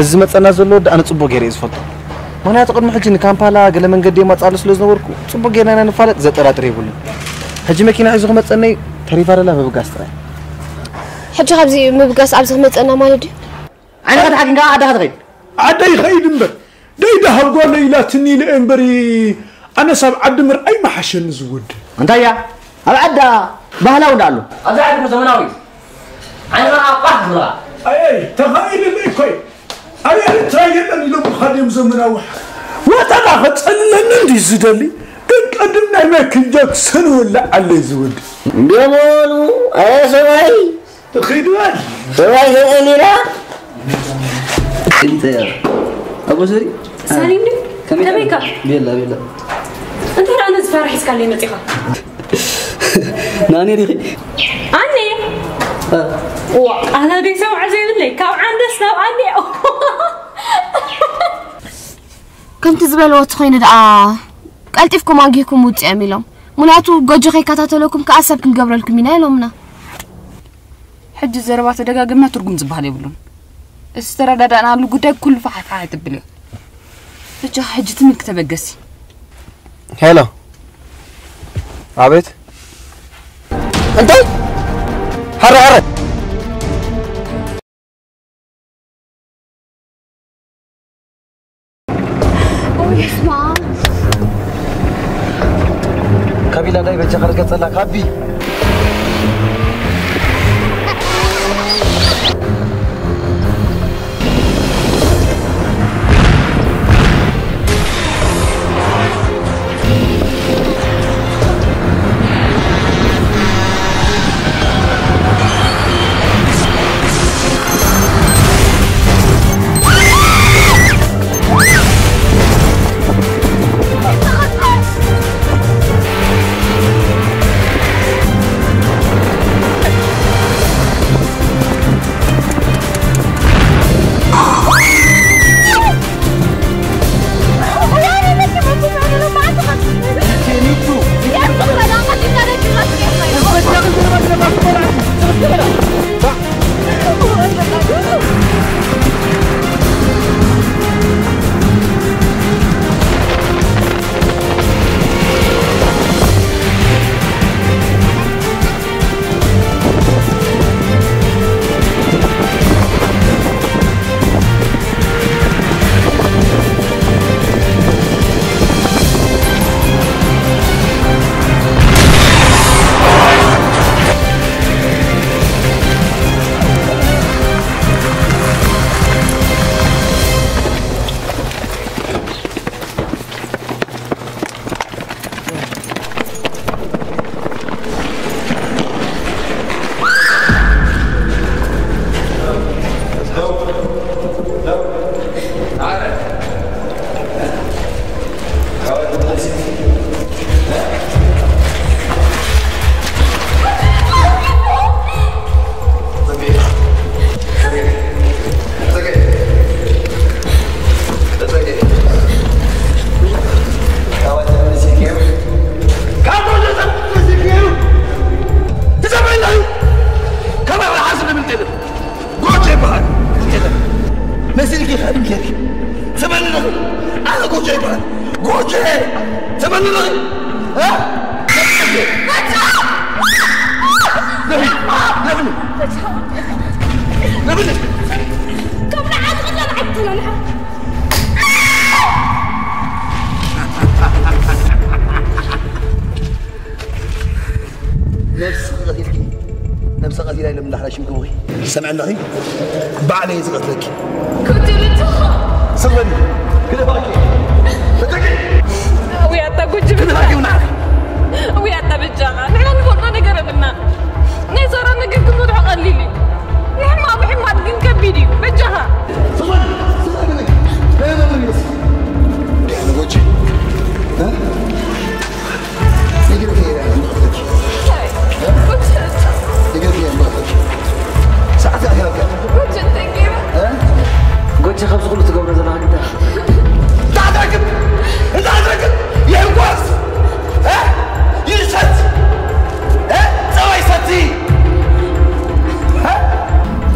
እዚ መፀና ዘሎ ወዲ ኣነ ፅቡቅ ገይረ እየ ዝፈልጦ ምክንያቱ ቅድሚ ሕጂ ንካምፓላ ገለ መንገዲ የማፃሉ ስለ ዝነበርኩ ፅቡቅ ጌርና ኢና ንፋለጥ ዘጠራጥር የብሉን ሕጂ መኪና ሒዙ ክመፀነይ ተሪፋ ደላ ምብጋስ ጥራይ ሕጂ ካብዚ ምብጋስ ኣብዚ ክመፀና ማለት ድዩ ዓይንኻ ተሓኪምካ ዓድኻ ትኸይድ ዓደይ ኸይድ እምበር ደይዳ ሃብጓ ለይላ ትኒለ እምበሪ ኣነ ሳብ ዓዲ ምርኣይ መሓሸኒ ዝውድ እንታይ እያ ኣብ ዓዳ ባህላዊ እንዳ ኣሎ ኣብዚ ዓዲ እሞ ዘመናዊ እዩ ዓይንኻ ቋሕ ክብላ ኣይ أي تايل أن لم خدم زمن أوح وتنا خدنا نندي زدلي قلت أدمنا ماكل جاكسون ولا علي زود بيمولو أي سواي تخيدوان سواي زميرا أنت يا أبو سري سالم كم كم بيلا بيلا أنت أنا زفارح يسكن لي نتيخة ناني ريخي أني وا انا دي سو عزيز لي كاو عندس نو عني ከምቲ ዝበልዎ እቲ ኮይኑ ደኣ ቀልጢፍኩም ኣጊህኩም ውፅኦም ኢሎም ምክንያቱ ጎጆ ከይከታተለኩም ከዓ ሰብ ክንገብረልኩም ኢና ኢሎምና ሕጂ ዘረባ ተደጋግምና ትርጉም ዝበሃል የብሉን እዚ ተረዳዳእናሉ ጉዳይ ኩሉ ፋሓፋሕ ትብል እዩ ብቻ ሕጂ ትምክ ተበገሲ ሄሎ አቤት እንታይ ሐረ ሐረ tsallaka bi نفس غادي لك نفس غادي لا من نحرش مكوي سمعنا غي بعلي زغت لك كنت لتها صغرني كده باكي فتكي ويعطى كنت كده باكي ونعرف ويعطى بالجامعة نحن نفر أنا قربنا نزار أنا قلت نروح قليلي نحن ما بحب ما تقين كبيري بالجهة صغرني صغرني هذا من يصف أنا وجهي ها؟ يجري كيرا نخذك قلت خمس غلط قبل زمان كده انت هتركب انت هتركب يا كويس ها يرشد ها سوي ستي ها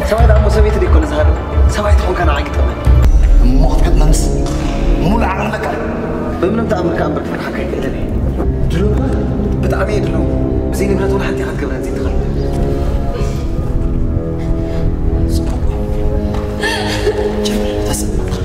سوي ده عمو سويت دي كل زهره سوي تكون كان عاجب كمان موت قد ننس مو العالم لك بمن انت امرك امرك في الحكاية كده ليه دلو بتعمل دلو زين مرات ولا حد ياخذ قبل زين تخلص 자, 됐습니다.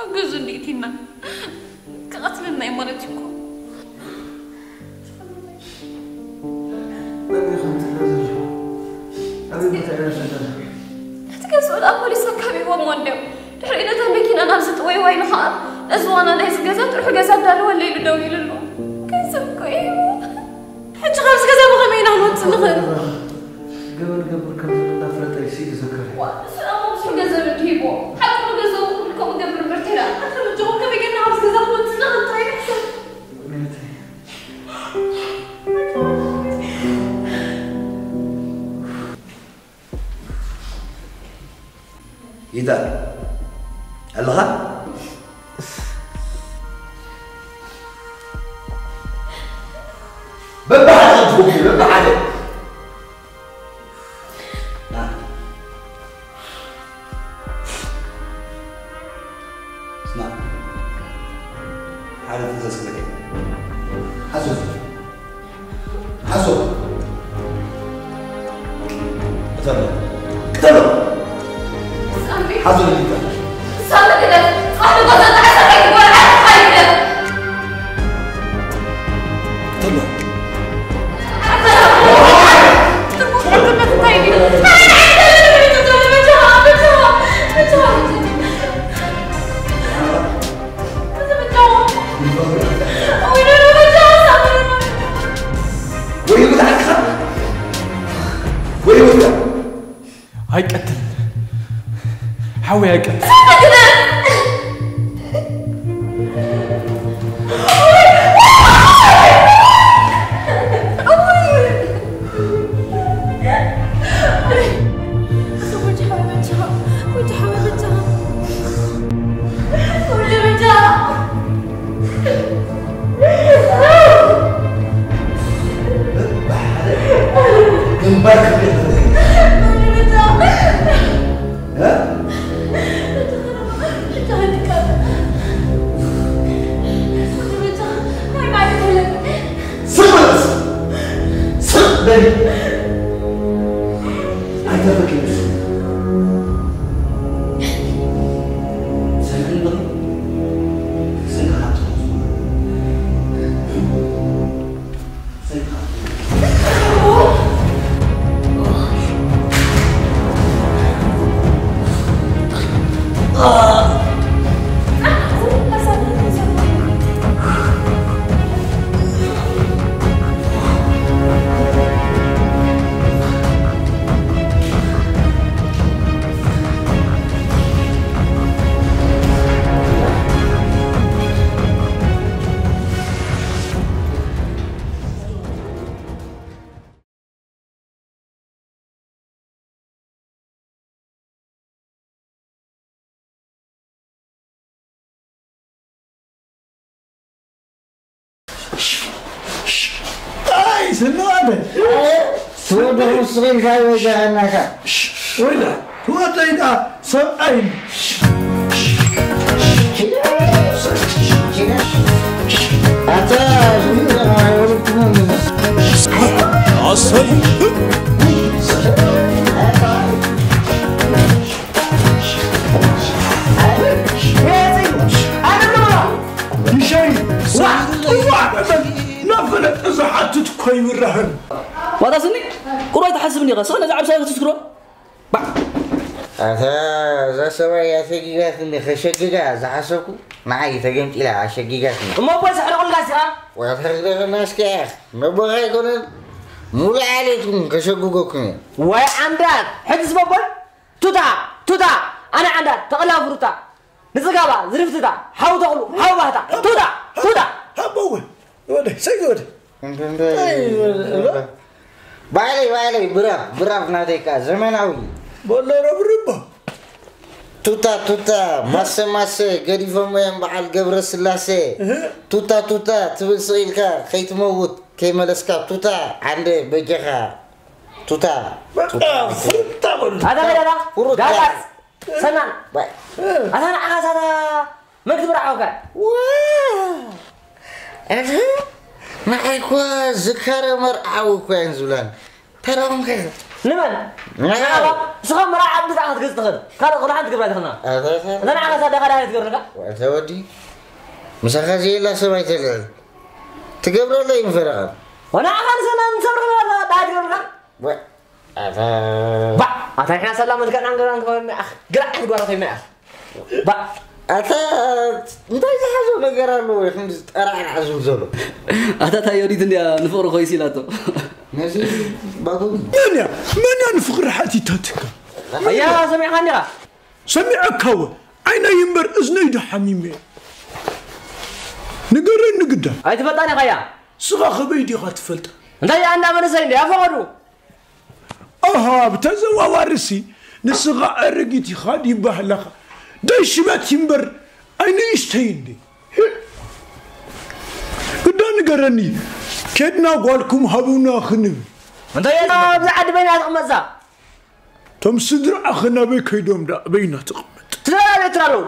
ኣብ ገዙ እንዴት ኢና ክቐትለና እዩ ማለት እኮ ትገዝኡ ኣብ ፖሊስ ኣካቢቦም ወንድም ድሕሪ ነታ መኪና ናብ ዝጥወይዋ ኢሉ ከዓ እዚ ዋና ናይ ዝገዛ ጥርሑ ገዛ እንዳለወለ ኢሉ ደው ኢሉሉ ገንዘብ እኮ እዩ ሕጂ ካብዚ ገዛ ብኸመይ ኢና ክንወፅእ ንኽእል 아는 분석을 하소. 하소. 감사합니다 الصغير كاي وجهناك ولا سبعين عصر شيء واحد نفلت اذا حطت كوي الرهن ما تصني قرأ تحسبني غا سخنا زعب سايق تذكره أتا ذا سبع يا تجيجات اللي خشججا زحسكو معي تجمت إلى عشججات ما بس أنا أقول لك وتخرج الناس كيف نبغى يكون مو عليكم. كشجوجكم واي عندك حد سبب توتا توتا. أنا عندك تقلا فروتا. نزقابا زرفتتا. حاو تقولوا حاو بهتا. توتا توتا. هبوه. ولا سيقول ባህላዊ ባህላዊ ብራፍ ብራፍ ናደቃ ዘመናዊ ቦለሮ ብርባ ቱታ ቱታ ማሰ ማሰ ገዲፈ ሞያን በዓል ገብረ ስላሴ ቱታ ቱታ ትብል ስኢልካ ከይትመውት ከይመለስካ ቱታ አንደ በጀኻ ቱታ ሰናን ኣታ ንዓኻሳታ መግድብር معي كوا ذكر مرعاو كوين زولان. تراهم كيف؟ لمن؟ نعم. سخم مرا عبد تعال تقص تخد قال قول حد قبل هنا. هذا أنا عايز هذا غير هذا تقول وأنت ودي مسخة زي لا سمعت العلم. تقبل ولا ينفرغ وأنا أنا نصبر هذا بعد تقول هذا با أتا إحنا سلام كان عن قران كمان أخ قرأ قرأ في مأخ با. أتا أتا تا يريد أن نفور خويسي لاتو نزل بقول من يا من ينفخ راحتي تاتك؟ يا سمع خانيرا سمعك هو. عينا ينبر اذني ده حميمي؟ نقرن نقدا أي تبطاني خيا صغا خبيدي غاتفلت أنت يا عندنا من سين يا فقدو أها بتزوا وارسي نسغا ارقيتي خادي بهلخ داي شبات ينبر عينا يشتيني قدا نقرني كدنا قولكم هبونا خنب أنت يا بزعد بين أتقمزا تم صدر اخنا بي كيدوم دا بينا تقمت تلا ترالو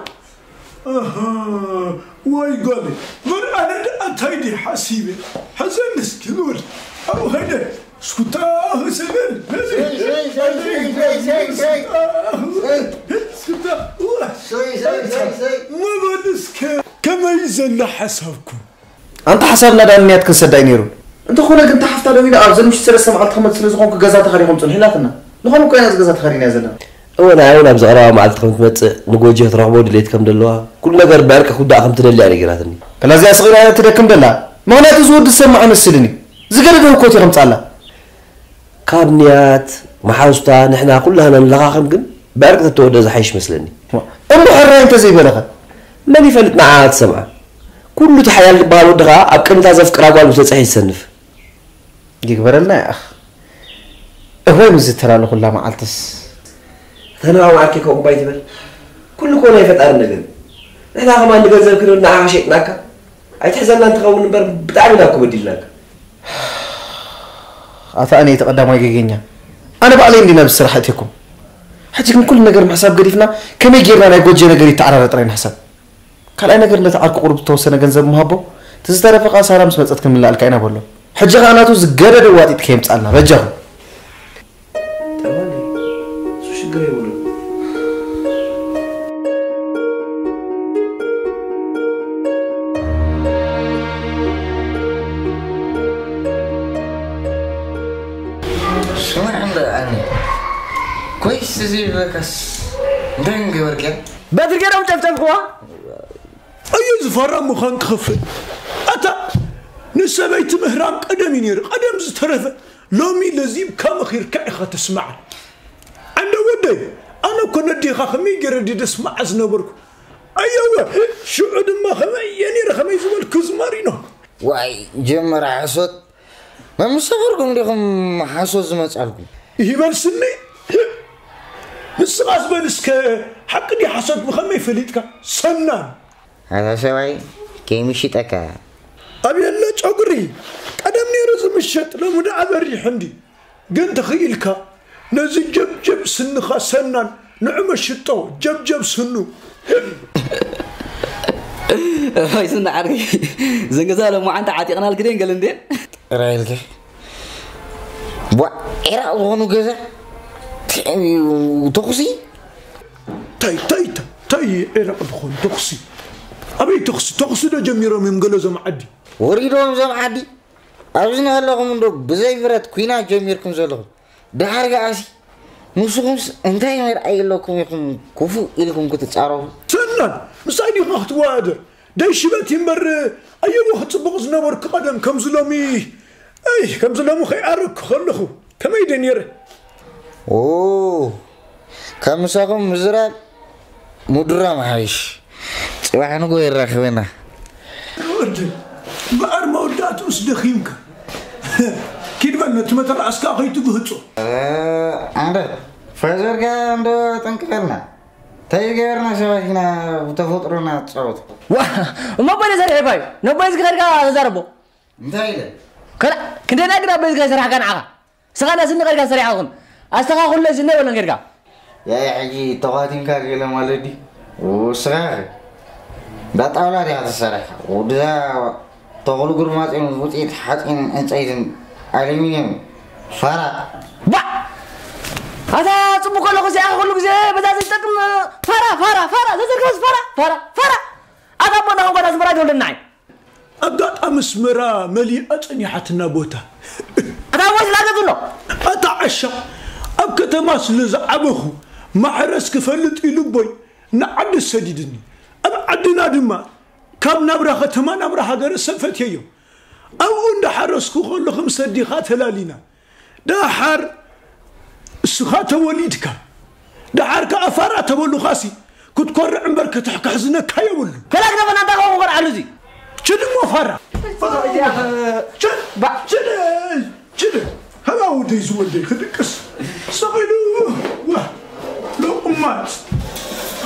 أها واي قولي قول أنا اتايدي حسيبي حسن نسكنور أو هيدا سكتا حسنن سكتا سوي سوي سوي سوي ما بدسك كما يزن حسابكم أنت حسبنا ده نيات كنسداي نيرو أنت خونا كنت حفتا لو إذا أبزل مش سلسة مع الخمس سلسة خونك جزات تخريهم تون هلاتنا نخون كوين از جزات تخرين يا زلمة እወን ኣይውን ኣብ ዝቐረባ መዓልቲ ከም ትመፅእ ንጎጆ ትረኽቦ ድሌት ከም ዘለዋ ኩሉ ነገር ባርካ ኩዳእ ከም ትደሊ እያ ነጊራትኒ كلازي أصغر أنا تدكم دلا ما هنا تزود السمع مسلني زقرد كابنيات محاوستا نحنا كلها نلغاهم قم بارك تودا زحيش مثلني ام حره انت زي بلغه ما لي فلت معات سمع كل تحيا اللي بالو دغا اكم تا زفقرا قالو تصحي سنف يكبر لنا يا اخ هو مز ترى له كلها معلتس أنا معك كوم بايت بل كل كون يفطر نغن نحنا غما نغزل كلنا عاشيتناك اي تحزن انت غون نبر بتعمل لك بدي لك ኣታ እኔ ተቐዳማይ ገገኛ ኣነ ባዕለይ እንዲና ብስራሕ እትኩም ሕጂ ግን ኩሉ ነገር ምሕሳብ ገዲፍና ከመይ ጌርና ናይ ጎጀ ነገር ይተዓራረ ጥራይ ንሓሳብ ካልኣይ ነገር ነተዓርቂ ቁርብ ዝተወሰነ ገንዘብ ምሃቦ ትዝተረፈ ቃ ሳራ ምስ መፀት ክንምላእልካ ኢና በሎ። ሕጂ ከዓ ናቱ ዝገደደ ዋጢጥ ከየምፃልና በጃኹም ሽግር የብሉ። كويس تجيب كاس دنجي ورقة. بدر قرا وتفتف قوا أي زفر مخان خان أتا نسا بيت مهرام قدم ينير قدم زترف لومي لزيب كم خير كأخ تسمع. عند ودي أنا كنا دي خمي جردي تسمع زنبرك أيوة شعود ما خمي؟ ينير خمي زبل كزمارينو واي جمر حسود ما مستفركم ليكم حسود ما عليكم መምሰኸርኩም ዲኹም ሓሶት ዝመፃልኩም ይበልስኒ ንስኻ ዝበልስከ ሓቂ ዲ ሓሶት ብኸመይ ፈሊጥካ ሰናን ኣታ ሰብኣይ ከይምሽጠካ ኣብ የለ ጨጉሪ ቀደም ነይሩ ዝምሸጥ ሎሚ ደኣ በሪሕ እንዲ ግን ተኽኢልካ ነዚ ጀብጀብ ስንኻ ሰናን ንዑ መሽጦ ጀብጀብ ስኑ ወይ ስና ዓርጊ ዘንገዛ ሎሞ ዓንተ ዓጢቕና ልክደን ገለ እንዴን ራይልከ Buat era lo no gaza. تغزي تاي تاي تاي أنا بخون تغسي ابي تغسي تغسي ده جميرة من قالوا زم عدي وريدهم زم عدي ابزنا لهم من دوب بزي فرات كوينا جميركم زلهم ده حرقة عسي نسخم انتي مر اي لكم يكم كفو الكم كتتعرفوا سنن مسايني خاطوا هذا ده شبات يمر اي واحد صبغ زنابر قدم كم زلمي ከምዚ ሎሚ ኣይ ከምዚ ሎሚ ከይኣረግኩ ከለኹ ከመይ ደ ነይረ ኦ ካብ ምሳኹም ምዝራብ ሙድራ መሓይሽ ፅባሕ ንጎ ይራኽበና ወዲ በኣር መወዳእትኡስ ደኺምካ ኪድ በል ነቲ መተራእስካ ከይትግህፆ ኣንደ ፈዘርጋ እንዶ ጠንቅቀልና እንታይ ገበርና ሰባት ኢና ብተፈጥሮና ትፃወቱ እሞ በለ ሰሪሕ ባዩ ነቦይ ዝክኸድካ ተዛረቦ እንታይ ኢለ kala kende na gira bezga sara kan aga saka na sinda kala sara agun asa ka kula sinda wala ngirga ya ya, ya gi toga tinga gila maledi o oh, sara data wala ri ata sara uda toga lugur ma tsi mus buti hat in ensa izin aluminium fara ba! Asa tsumu kala kusi aga kula kusi beza sinda kuma fara fara fara zazir kusi fara fara fara ada mana kuba nasi fara jolin naik أقطع مسمرة ملي مليئة حتنا بوتا أتعوز لا تدلو أتعشى. أبكت ماس لزعبه محرس كفلت إلوبي نعد السديدني أبعدنا دما كم نبرة ختما نبرة هاجر السفت يو أو عند حرسكو خلهم صديقات هلالينا دحر سخات وليدك دحر كأفار ولو خاسي. كنت كور عمرك تحك حزنك هيا ولو كلاك نبنا دغوا وغر على شنو مو فرا فرا يا شنو؟ شنو؟ شنو هلا ودي زودي خدكس صغيلو واه. لو أمات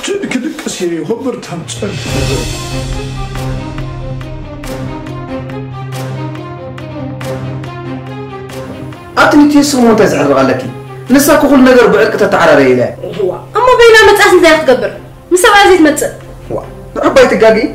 شنو كدكس يا خبر تمشي أتني تيسو مو تزعل غلكي. نسا كل نجر بعدك تتعرر إلى هو أما بينا متأسن زي تقبر مسوا زي تمتسل وا ربي تقاقي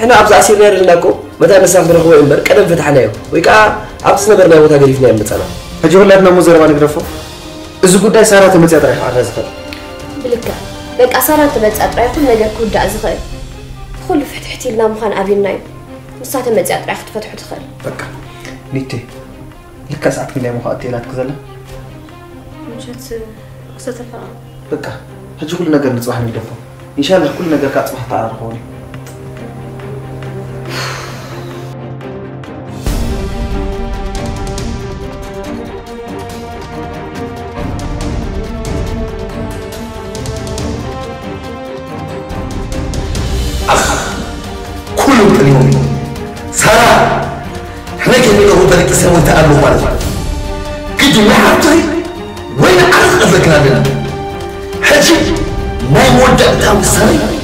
ሕና ኣብዛ ኣሲርና የርልና እኮ መታ ነሳ ክንረኽቦ እምበር ቀደም ፈታሕናዮ ወይ ከዓ ኣብቲ ዝነበርናዮ ቦታ ገዲፍናዮ መፀና ሕጂ ሁላትና ሙዘረባ ንግረፎ እዚ ጉዳይ ሳራ ተመፅያ ጥራሕ ክዓረ ዝኽእል ብልክዕ በቃ ሳራ ተመፅያ ጥራይ ኩሉ ነገር ክውዳእ ዝኽእል ኩሉ ፍትሕቲ ኢልና ምዃን ኣብልና እዩ ንሳ ተመፅያ ጥራይ ክትፈትሑ ትኽእል በቃ ኒቴ ልካ ሰዓት ክንደይ ምኳ እትኢላት ክዘላ ምሸት ክሰተፋ በቃ ሕጂ ኩሉ ነገር ንፅባሕ ንግደፎ ኢንሻላ ኩሉ ነገር ካብ ፅባሕ kullum kalimomi sara nake nuna hutar kisar wata al'ummar kiji na hatari wani arzika zakina bina haji na yi wadda ta musarai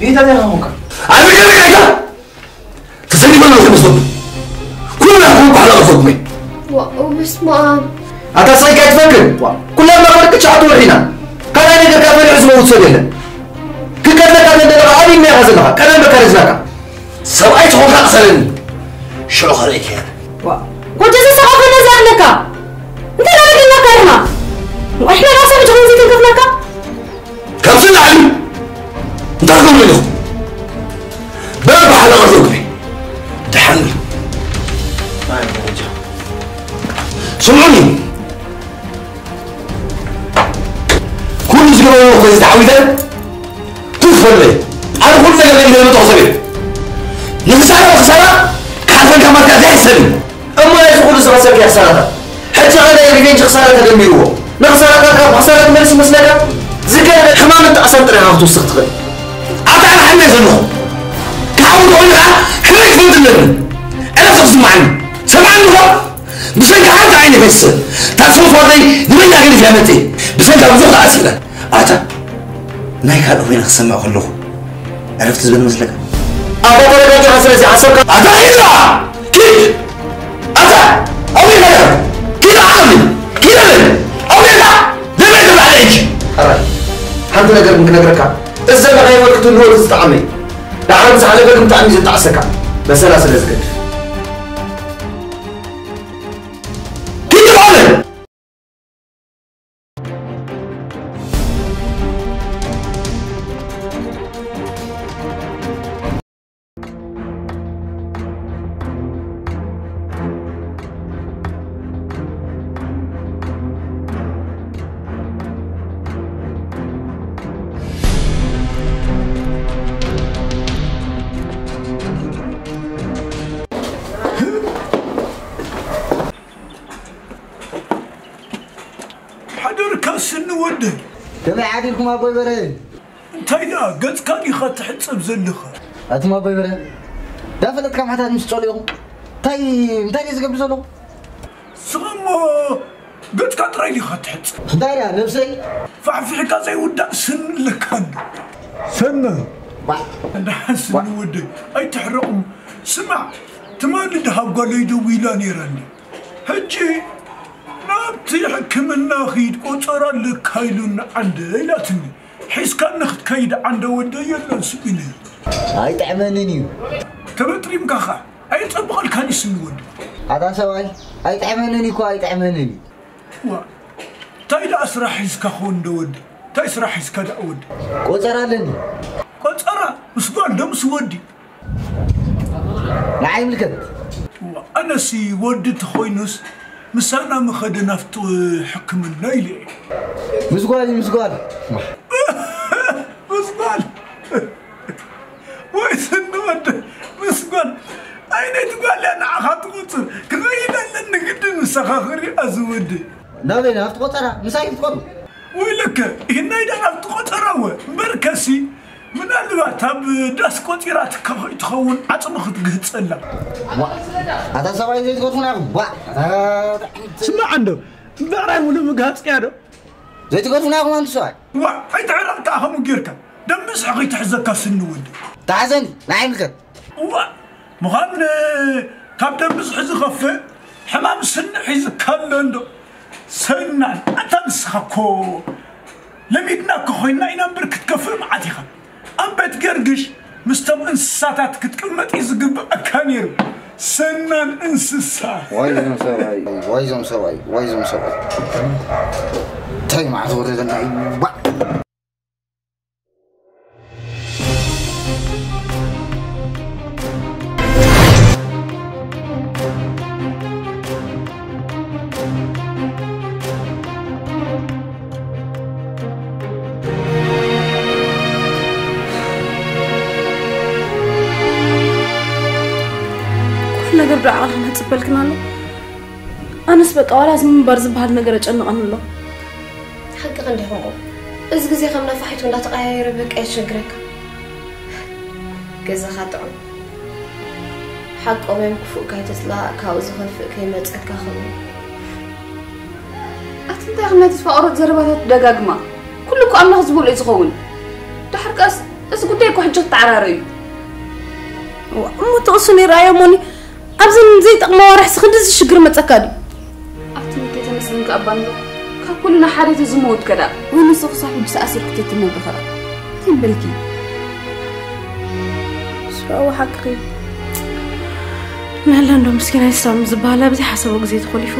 إيه ده ده يا هونكا؟ على فكره إيه ده؟ تسليم أنا وزي مصدوم كلنا هنروح على غصبنا وبسمع انت صيك تفكر كلنا ما فرقتش عطوا هنا كان أنا كان كان عزمه وتصل هنا كان كان كان عادي ما يغزلها كان ما كان زناك سبعه هونكا أصلا شو خليك يعني انت لا تقلنا كرهنا وإحنا ناس ናይ ካልእ ኮይነ ክሰምዕ ከለኹ ዕረፍቲ ዝብል መስለካ ኣባ ተረጋጊኻ ስለዚ ሓሰብካ ኣታ ኪዳ ኪድ ኣታ ኣውይ ነገር ኪዳ ዓቕሊ ኪዳ ብል ኣውይታ ለመይ ተባዕለ እጅ ኣራይ ሓንቲ ነገር ክንክነግረካ እዚ ዘለኻዮ መልክቱ ንወድ ዝጠዓመ እዩ ዳዕሮ ዝሓለፈ ግን ብጣዕሚ እዩ ዘጣዕሰካ መሰላ ስለ ዝገድፍ أتما بيبرين تايدا قد كان يخط حتسب زلخة أتما بيبرين دافلت كم حتى نشتغل يوم تاي تاي زي قبل سما قد كان تراي لي خط حتس دايرة نفسي فعفيك زي ودا سن لكان سنة أنا حاسس إن أي تحرقهم. سمع. تمال دهب قالوا يدوي لا نيراني. هجي. ናብቲ ሕክምና ኺድ ቆፀራ ልካይሉኒ ዓንደ ኢላትኒ ሒዝካ ንኽትከይድ ዓንደ ወደ የለን ስኢነ ኣይጥዕመንን እዩ ተበጥሪምካ ኸ ኣይፀብቐልካኒ ስኒ ወደ ኣታ ሰብኣይ ኣይጥዕመንን እዩ እኳ ኣይጥዕመንን እዩ ዋ እንታይ ደኣ ስራሕ ሒዝካ ኸው እንደ ወዲ እንታይ ስራሕ ሒዝካ ደኣ ወዲ ቆፀራ ኣለኒ ቆፀራ ምስ ጓል ዶ ምስ ወዲ ንዓይ ምልከት ዋ ኣነሲ ወዲ እንተኾይኑስ مسانا ما خدنا حكم حكمنا إليه مسقالي مزقال مسقال وي سنود مسقال أين تقول أنا أخذت قطر؟ كغير لا قد مسخخري أزود. لا لا تقطر مسايد تقطر ويلك هنا إذا تقطر قطرة مركزي. ትቆሉ ወይ ለከ ይህናይ ዳ ናብቲ ቆፀራ ወ እምበር ከሲ ምናልባት ኣብ ዳስ ቆፂራ ትከኸይ ትኸውን ዓፅሚ ክትግህፀላ ኣታ ሰብኣይ ዘይትቆልፉና ዋ ስማዕ እንዶ እምበራይ ሙሉ ምግሃፅ እያ ዶ ዘይትቆልፉና ኢኹም ኣንቱ ሰብኣይ ዋ ኣይትዕረቕካ ከምኡ ጌርካ ደምስሕ ከይትሕዘካ ስኒ ወዲ ተሓዘኒ ንዓይ ምልከት ዋ ምዃን ካብ ደምስሒ ዝኸፍእ ሕማም ስኒ ሒዝካ ኣሎ እንዶ ሰናን ኣንታ ንስኻ ኮ ለሚድና እኮ ኮይና ኢና እምበር ክትከፍእ መዓት ኢኻ أبت قرقش مستم إنسساتات كتكمت يزقب أكانير سنان إنسسا ويزم سبعي ويزم سبعي ويزم سبعي تاي مع ثوري دنعي بقوارز من برز بهال نجرة أنا أنا الله حق عندي هم إز جزي خمنا فحيت ولا تغير بك إيش شجرك جزا خاطعم حق أمم كفوك هاي تسلا كاوز خلفك هي متأكا خمنا أنت خمنا تفقرت زربات دجاجما كلكم الله زبول إزغون تحرك أس أس قلت لك واحد جت عراري أمو تقصني رأي أموني أبزن زيت أقمار حس خدز الشجر ምከይ ተመስልን ክኣባንዶ ካብ ኩሉና ሓደ ተዝመውት ከዳ ወንሱ ክሳብ ሕጂ ተኣሲር ክትትነብር ኸራ እንታይ በልኪ ስራኡ ሓቂ ናላንዶ ምስኪና ይሳብ ዝበሃላ ብዘይ ሓሰቦ ግዜ ተኸሊፉ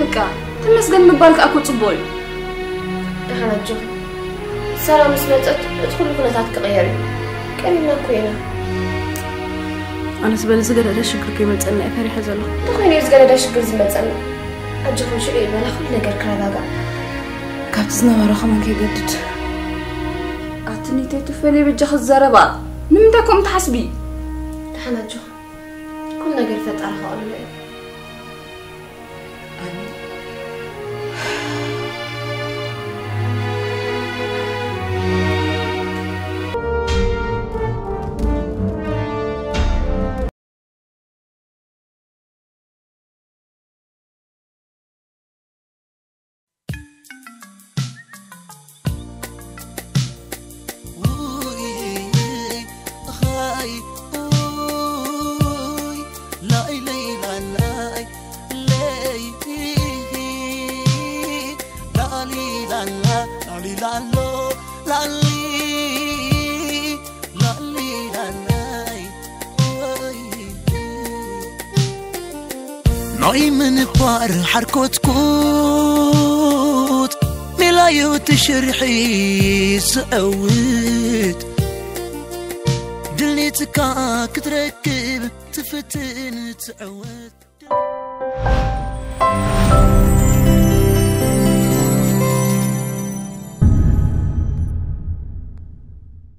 በቃ ተመስገን ምባል ከዓ እኮ ፅቡቅ እዩ ደሓና ጆ ሰላም ምስ መፀት እቲ ኩሉ ኩነታት ክቕየር እዩ ቀሪብና እኮ ኢና ኣነ ዝበለ ዝገደደ ሽግር ከይመፀና እየ ፈሪሐ ዘለኹ እንተኮይኑ እዩ ዝገደዳ ሽግር ዝመፀና أجرم شو إيه بلا خل نقر كراداقا كاتزنا ورا خمان كي قدت. أعطني تيتو فلي بجخ الزربا نمدكم تحسبي. نحن أجو كل نقر فتار خالي እዩ نوي من بار حركوت كوت ملايو تشرحي سأوت دليتك كتركب تفتن تعود.